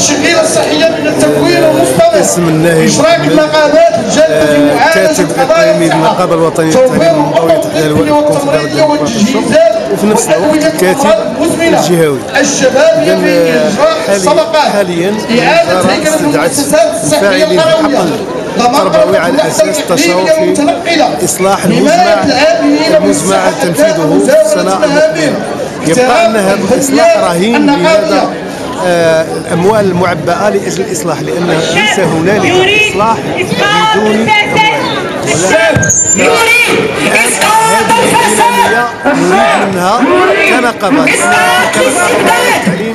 الشغيله الصحية من التكوين والمستوى اسم الناهي إشراك محمد. المقامات الجاده في آه، معالجه كاتب قضايا الوطنية توفير للتعليم الحقوق تحت الكونفدرالية والتجهيزات وفي نفس الوقت وأدوية كاتب الأمراض المزمنة. الجهوي. الشباب إذن، يمي آه، إجراء حالياً- الصفقات حالياً إعادة هيكلة المؤسسات الصحية في القرويه التربوي على في حماية المزمع العاملين المزمع والصحة تنفيذه في السنة المهابين. يبقى أن هذا الخدمات رهين النقابية. بهذا آه، الأموال المعبأة لأجل الإصلاح لأن ليس هنالك إسقاط بدون الفساد نريد منها التعليم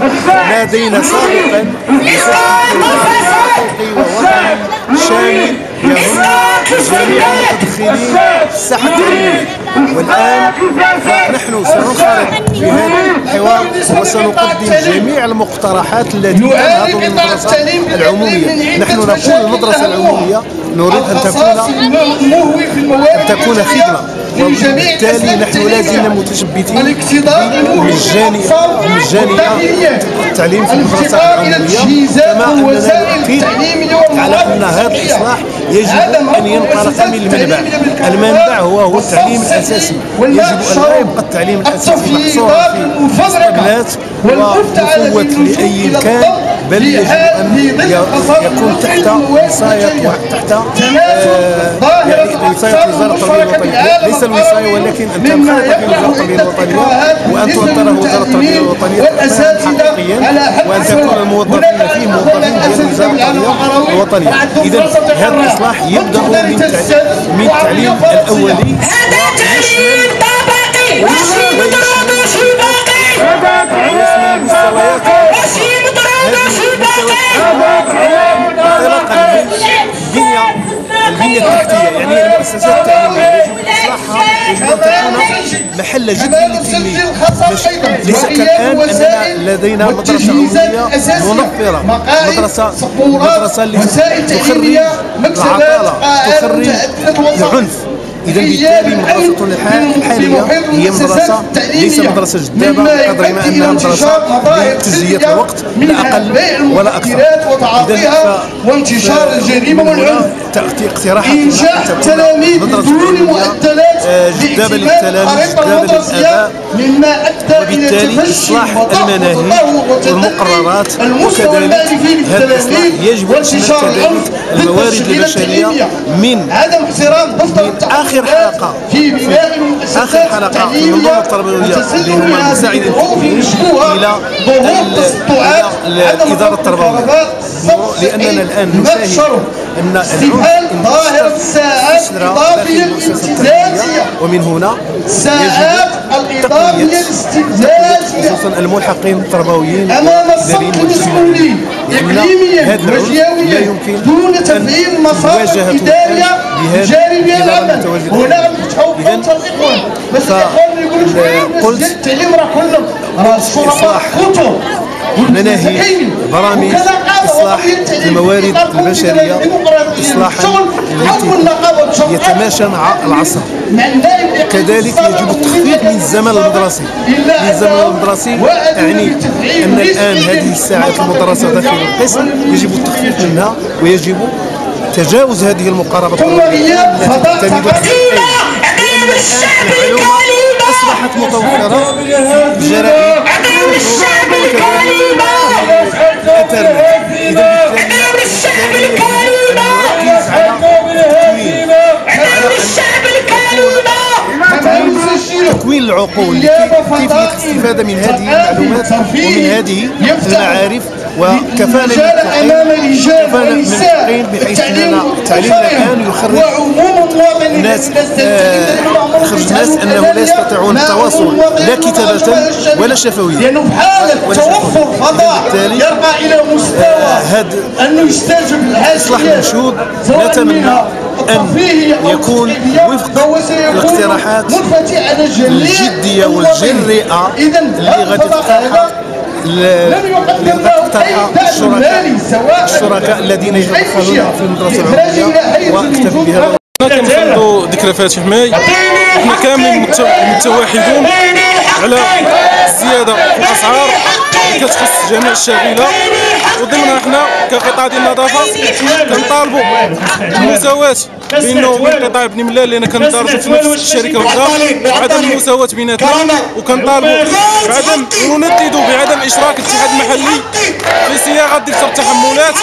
نادينا سابقا وطني شامل يهم جميع المتدخلين التعليمية والآن فنحن سننخرط في هذا الحوار وسنقدم جميع المقترحات التي تنهض المدرسة العمومية نحن نقول المدرسة. العمومية نريد أن تكون أن تكون خدمة وبالتالي نحن لازلنا. متشبثين بالمجانية المجانية. التعليم في المدرسة العمومية كما أننا نؤكد على أن هذا. الإصلاح يجب أن ينطلق من المنبع التعليمية المنبع هو هو التعليم والماء يجب أن لا. يبقى التعليم التفويضات محصورا في باللجوء لأي إلى كان بل في يجب في القصائد يكون تحت البشرية. تحت التربية المشتركة الوطنية بالعالم ليس الوصاية العربي ولكن أن مما تنخرط في بالنسبة توطنه وزارة التربية للمتعلمين الوطنية والأساتذة على حد وأن سواء. تكون الموظفين فيه موظفين ديال العربي الوطنية وعندهم إذا فرصة هذا يبدأ والتدريب من من التعليم. الأولي هذا تعليم طبقي وشي مضروب شي باقي ويشمل مستويات وشي محل لدينا مدرسة عمومية منفرة مدرسة مدرسة اللي تخرج العطالة تخرج العنف إذا بالتالي مدرستنا الح- الحالية هي مدرسة ليس مدرسة جذابة بقدر ما أنها مدرسة لتجزية الوقت لا أقل ولا أكثر. وتعاطيها وانتشار الجريمة والعنف اقتراحات إنشاء تلاميذ بدون مؤهلات لاكتمال للتلاميذ أدى إلى وبالتالي وضعف المناهج والمقررات وكذلك هذا التلاميذ يجب وانتشار كذلك العنف الموارد التعليمية. من عدم احترام دفتر آخر حلقة. في بناء آخر حلقة. في المنظومة التربوية اللي هما المساعدين تسطعات إلى الإدارة التربوية. لأننا الآن نشاهد أن استفهام ظاهرة الساعات استثناء الإضافية ومن هنا ساعات تقوية الاستفزازية خصوصا الملحقين التربويين أمام الصف. المسؤولين. إقليميا وجهويا دون تفعيل مواجهته إدارية جانبية العمل. هنا إذن خمسة الإخوان بس الإخوان يقولوا قلت التعليم راه كله راه الشرطة خطر مناهج برامج إصلاح الموارد البشرية إصلاحا التي يتماشى مع العصر. كذلك يجب التخفيف من الزمن المدرسي من الزمن المدرسي يعني أن الآن هذه الساعات المدرسة داخل القسم يجب التخفيف منها ويجب تجاوز هذه المقاربة. عدم الشعب الكلمة أصبحت متوفرة الجرائم عدم الشعب إذا عدم الشعب الكلمة تكوين العقول؟ كيفية الاستفادة من هذه المعلومات؟ ومن هذه المعارف؟ وكفانا أمام رجال كفانا من ونساء الحين بحيث التعليم تعليمنا الان يخرج وعموم المواطنين ناس الذين آه، يستلزمون يخرج ناس أنه لا يستطيعون التواصل لا كتابة ولا شفويا لأنه ولا توفر. فضاء يرقى إلى مستوى آه، انه يستجب المنشود سواء نتمنى أن يكون وفق الاقتراحات الجدية إذن اللي غادي ال- لم يقدم اللي غادي له تقترحها أي دعم مالي سواء الشركاء الذين يتدخلون في حيز واكتفي الوجود بهذا كنخلدوا ذكرى فاتح ماي. حنا كاملين مت- متوحدون على الزياده في الأسعار. كتخص جميع الشاغله وضمنها حنا كقطاع ديال النظافه كنطالبوا بالمساواه بينه وبين قطاع بني ملال لأن كندرجوا في نفس الشركة وحده وعدم المساواه بيناتنا وكنطالبوا بعدم ونددوا بعدم اشراك الاتحاد المحلي في صياغه ديك التحملات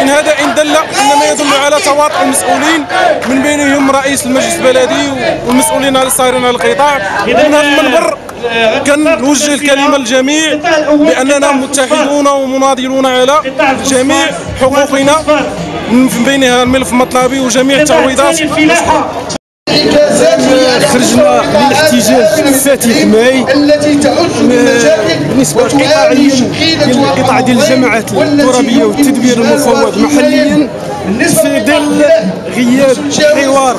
ان هذا ان دل انما يدل على تواطؤ المسؤولين من بينهم رئيس المجلس البلدي والمسؤولين الصايرين على القطاع. ومن هذا المنبر كنوجه الكلمة للجميع بأننا متحدون ومناضلون على جميع حقوقنا. من بينها الملف المطلبي وجميع التعويضات. خرجنا للاحتجاج فاتح ماي. التي تعد بالنسبة للقطاع ديال القطاع ديال الجماعات الترابية والتدبير المفوض محليا. في ظل غياب حوار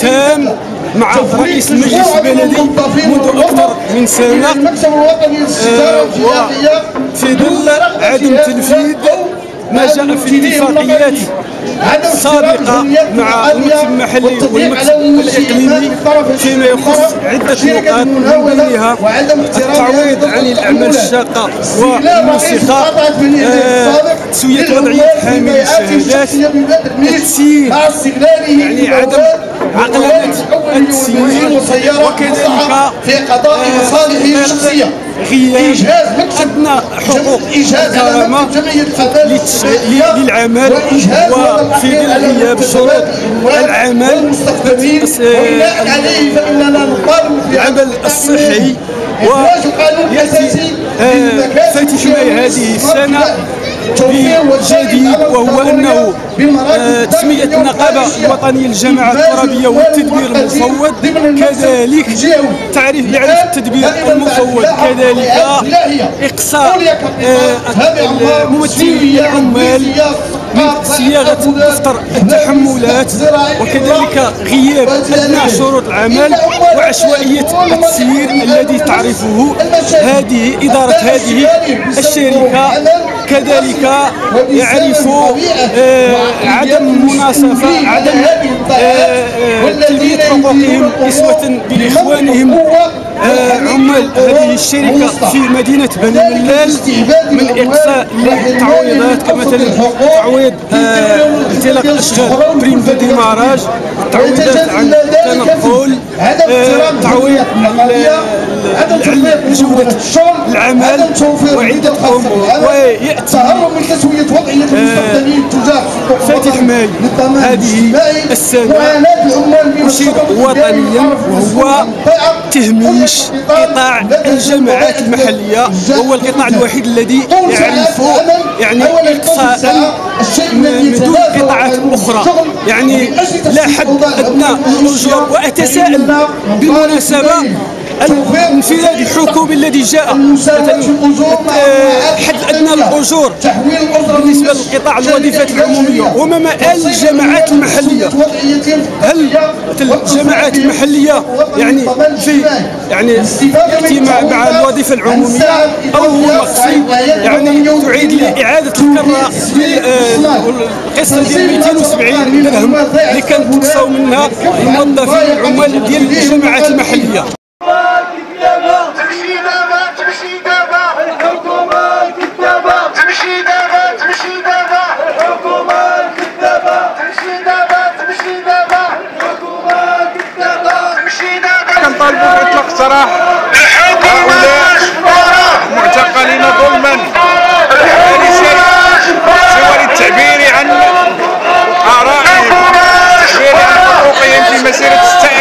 تام. مع رئيس المجلس البلدي منذ أكثر من الجنائية في ظل عدم تنفيذ ما جاء في الاتفاقيات. سابقة مع المكتب المحلي والمكتب الإقليمي فيما يخص عدة نقاط من بينها التعويض عن الأعمال الشاقة والموسيقى آه، تسوية وضعية حامل الشهادات التسيير يعني عدم عقلنة التسيير وكذلك في قضاء مصالحه الشخصية. غياب أدنى حقوق الكرامة للتش- للعمل وفي غياب شروط العمل في العمل الصحي آه، فاتح ماي هذه بجديد وهو أنه آه، تسمية النقابة الوطنية للجماعة الترابية والتدبير المفوض. كذلك تعريف إعادة التدبير المفوض. كذلك إقصاء آه، ممثلي العمال من صياغة دفتر التحملات وكذلك غياب أدنى شروط العمل وعشوائية التسيير الذي تعرفه هذه إدارة هذه الشركة. كذلك يعرف آه، عدم مناصفة عدم آه، آه، تلبية حقوقهم نسبة بإخوانهم. آه، عمال هذه الشركة في مدينة بني ملال من إقصاء للتعويضات كمثلا تعويض آه، انطلاق الأشغال prime de démarrage تعويضات عن التنقل آه، تعويض لجودة العمل وعدة أمور ويأتي من تسوية وضعية المستخدمين تجاه فاتح ماي. هذه السنة. وطنيا وهو تهميش قطاع الجماعات المحلية وهو القطاع الوحيد الذي يعرف يعني إقصاء من دون قطاعات أخرى. يعني لا حد أدنى للأجور وأتساءل بالمناسبة الانفراد الحكومي الذي جاء. الأسرة بالنسبة للقطاع الوظيفات العمومية وما مآل الجماعات المحلية. هل الجماعات المحلية يعني في يعني يأتي مع, الوظيفة العمومية أو هو يعني تعيد لإعادة الكرة القصة ديال 270 درهم اللي كانت منها الموظفين العمال ديال الجماعات المحلية.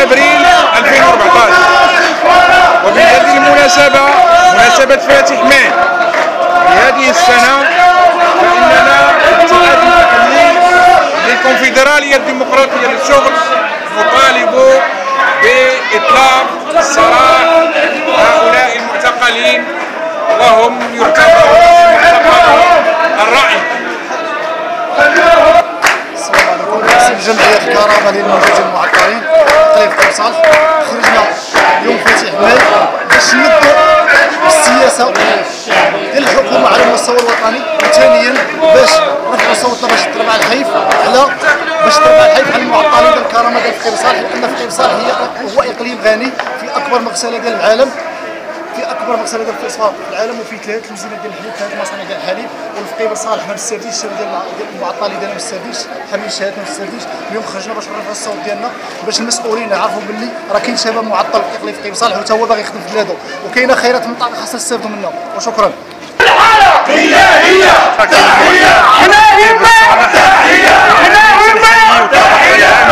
أبريل 2014 وبهذه المناسبة مناسبة فاتح ماي لهذه السنة فإننا الاتحاد المحلي للكونفدرالية الديمقراطية للشغل نطالب بإطلاق سراح هؤلاء المعتقلين وهم يعتبرون الرأي. الجمعيه الكرامه للمنتجين المعطلين تقريب قرصال خرجنا. يوم فاتح ماي. باش نبدو السياسة ديال الحكومة على المستوى الوطني. وثانيا باش نرفعوا صوتنا باش ترفع الحيف على باش ترفع الحيف على المعطلين الكرامة ديال فقير صالح لأن فقير صالح هو إقليم غني في أكبر مغسلة ديال العالم. في أكبر مغسله ديال الفوسفات في العالم وفي ثلاث مزينات ديال الحليب ثلاث مصانع ديال الحليب والفقيبه صالح من السرديش الشركة ديال المعطل اللي دارنا من السرديش حاملين شهادتنا في السرديش. اليوم خرجنا باش نرفعوا الصوت ديالنا باش المسؤولين يعرفوا باللي راه كاين شباب معطل في اقليم فقيبه صالح وتا هو باغي يخدم في بلادو وكاينة خيرات من الطاقه خاصنا نستافدوا منها. وشكرا. هي هي هي إحنا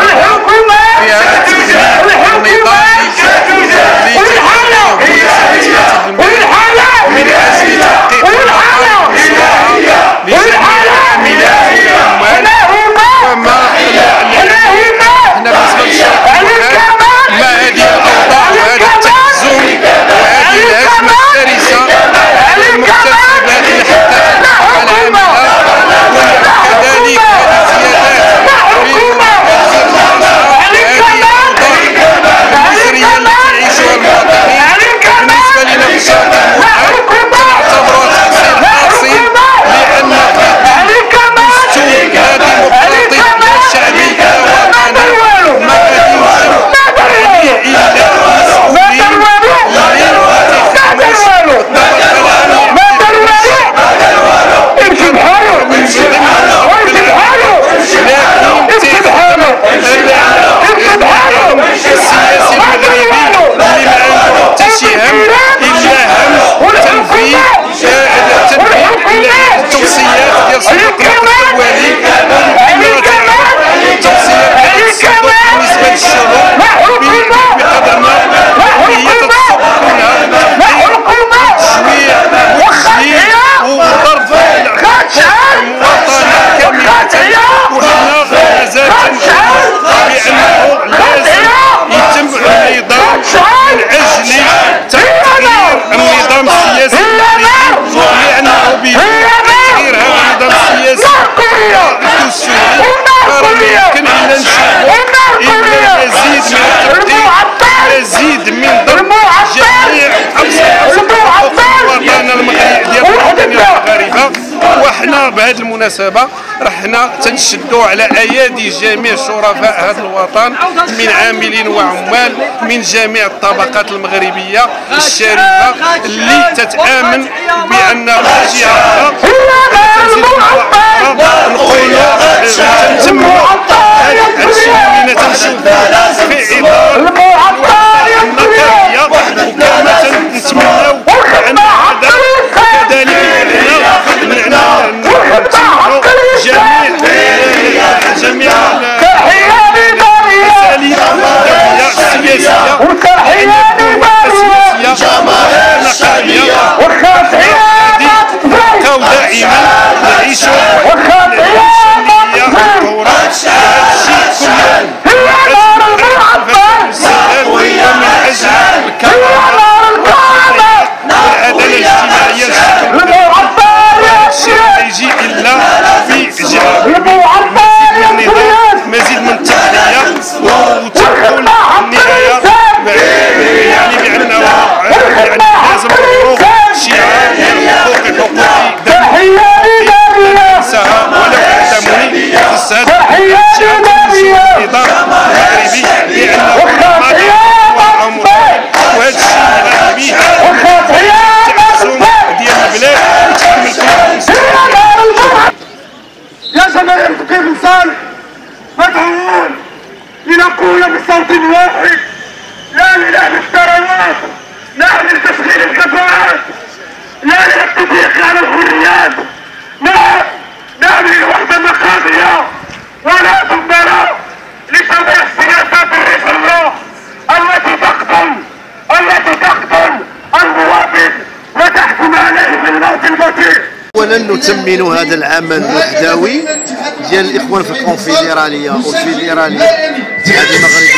الحكومة. 太没良心了！بهذه المناسبة رحنا تنشدوا على أيادي جميع شرفاء هذا الوطن من عاملين وعمال من جميع الطبقات المغربية الشريفة اللي تتآمن بأن الجهه نقولوا تنتموا هذا الشيء اللي تنشوفوا في السياسيه نقديه بقاو دائما نعيشوا الانسانيه والثوره الشيء كله ومن أجل الكرامه والعداله الاجتماعيه الشيء لا يجي الا في جهه مزيد من النظام مزيد من التحليه وتكون النهايه يعني بانه يعني لازم نروح شعار ديال الحقوق حقوقي دولي انساها ولو اعتموني خص هذا الشعب النظام المغربي لأنه ماضي والامر وهذا الشيء غادي التعزم ديال البلاد وتكمل يا جماهير فقير صالح مدعوون لنقول بصوت واحد لا لنهب الثروات لا لتسخير الكفاءات لا للتضييق على الحريات لا لا للوحدة المقامية ولا ثمنا لتضييع سياسات الرجالة التي تقتل التي تقتل المواطن وتحكم عليه بالموت البطيء نثمن هذا العمل الوحدوي ديال الإخوان في الكونفدراليه والفيدراليه الاتحاد المغربي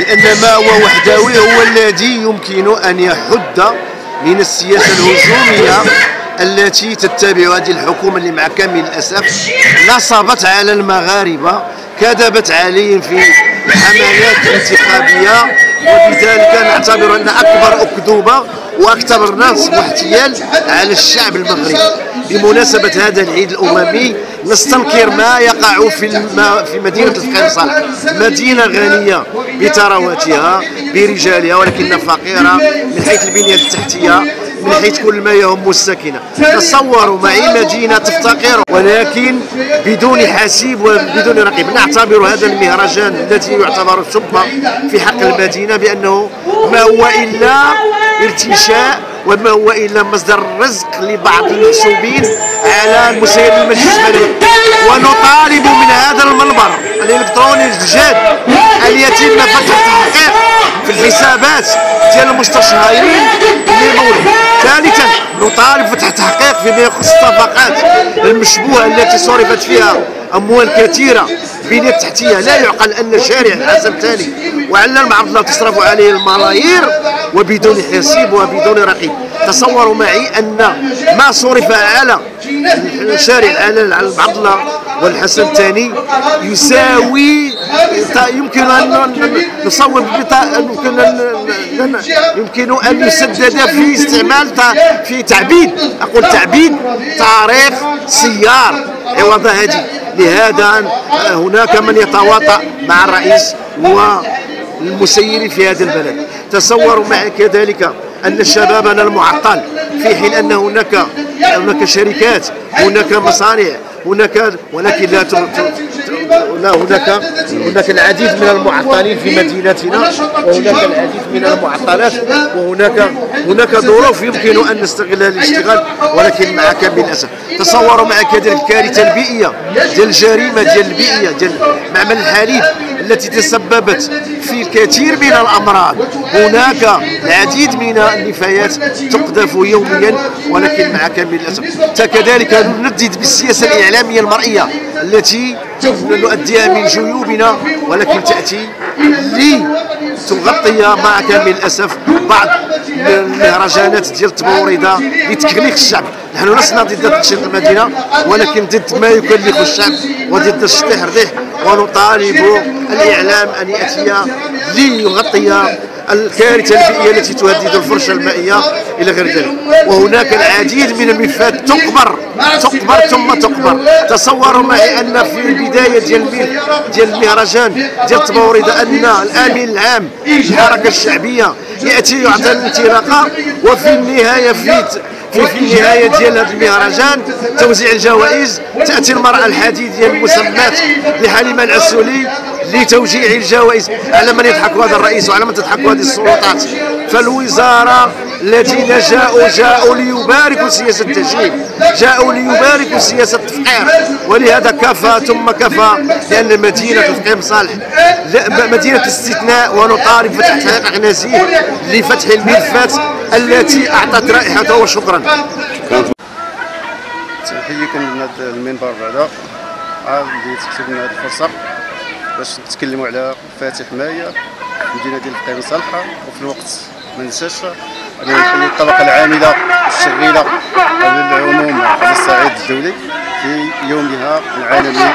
لأن ما هو وحدوي هو الذي يمكن أن يحد من السياسة الهجومية التي تتبع هذه الحكومة اللي مع كامل الأسف نصبت على المغاربة كذبت عليهم في الحملات الانتخابيه وبذلك نعتبر أن أكبر أكذوبة وأكثر نصب واحتيال على الشعب المغربي بمناسبة هذا العيد الأممي نستنكر ما يقع في. في مدينة الفقيه صالح مدينة غنية بثرواتها برجالها ولكنها فقيرة من حيث البنية التحتية من حيث كل ما يهم الساكنة تصوروا معي مدينة تفتقر ولكن بدون حسيب وبدون رقيب نعتبر هذا المهرجان الذي يعتبر ثقة في حق المدينة بأنه ما هو إلا ارتشاء وما هو إلا مصدر الرزق لبعض المحسوبين على المسير المجلس المدني ونطالب من هذا المنبر الإلكتروني الجداد أن يتم فتح التحقيق في الحسابات ديال المستشارين للمولد. ثالثا نطالب فتح تحقيق فيما يخص الصفقات المشبوهة التي صرفت فيها أموال كثيرة. بنية تحتية لا يعقل أن شارع الحسن الثاني وعلى المعرض لا تصرف عليه الملايير. وبدون حسيب وبدون رقيب. تصوروا معي أن ما صرف على شارع على المعرض الله والحسن الثاني يساوي يمكن أن نصور يمكن ان يمكن أن يسدد في استعمال في تعبيد. أقول تعبيد تاريخ سيار. عوض هذه. لهذا هناك من يتواطأ مع الرئيس والمسيرين في هذا البلد. تصوروا معي كذلك أن شبابنا المعطل في حين أن هناك هناك شركات هناك مصانع هناك ولكن لا لا هناك هناك العديد من المعطلين في مدينتنا وهناك العديد من المعطلات وهناك هناك ظروف يمكن أن نستغلها للاشتغال ولكن مع كامل الاسف تصوروا مع كذلك الكارثه البيئية ديال الجريمة ديال البيئية ديال معمل الحليب التي تسببت في الكثير من الأمراض. هناك العديد من النفايات تقذف يوميا ولكن مع كامل الأسف. كذلك نندد بالسياسة الإعلامية المرئية التي نؤديها من جيوبنا ولكن تأتي لتغطي مع كامل الأسف بعض المهرجانات ديال التمورده لتكليف الشعب. نحن لسنا ضد تنشيط المدينة ولكن ضد ما يكلف الشعب وضد الريح ونطالب الإعلام ان ياتي ليغطي الكارثة البيئية التي تهدد الفرشة المائية إلى غير ذلك. وهناك العديد من الملفات تقبر تقبر ثم تقبر. تصوروا معي أن في البداية ديال ديال المهرجان ديال التمورده أن الامين العام للحركه الشعبية يأتي يعطي الانطلاقة وفي النهاية في في في النهاية ديال هذا المهرجان توزيع الجوائز تأتي المرأة الحديديه المسمات لحليمة العسولي لتوجيع الجوائز. على من يضحك هذا الرئيس وعلى من تضحك هذه السلطات. فالوزارة الذين جاءوا جاءوا ليباركوا سياسة التجهيل جاءوا ليباركوا سياسة التفقير. ولهذا كفى ثم كفى لأن مدينة الفقيه صالح. مدينة استثناء ونطالب فتح تحقيق نزيه لفتح الملفات التي أعطت رائحتها وشكرا. تنحييكم من هذا المنبر بعدا اللي تكتبنا هذه الفرصة باش نتكلموا على فاتح مايا المدينة ديال القيم صالحة وفي الوقت ما ننساش ان الطبقة العاملة الشغيله على العموم على الصعيد الدولي في يومها العالمي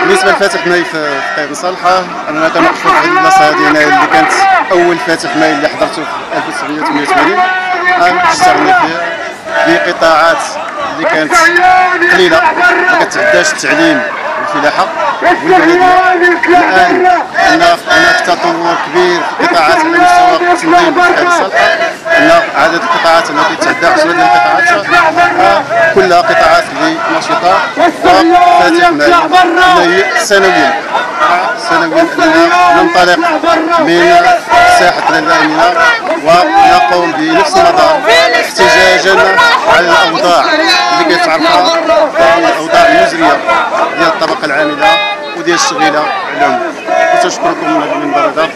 بالنسبة لفاتح ماي فالفقيه بن صالح أنا كنوقف في هذه البلاصه هذه اللي كانت أول فاتح ماي اللي حضرته في 1988 اشتغلنا فيها بقطاعات اللي كانت قليلة ما كتعداش التعليم. والبلديه الان هناك تطور كبير في قطاعات على مستوى التنظيم في الصالحه ان عدد القطاعات التي تتعدى 10 ديال القطاعات كلها قطاعات اللي نشطه وفاتح معي سنويا اننا ننطلق من ساحة الامنه ونقوم بنفس المدار احتجاجا على الاوضاع اللي كتعرفها الاوضاع المزريه ديال الطبقه العامله وديال الشغيله عليهم وتشكركم من المنبر هذا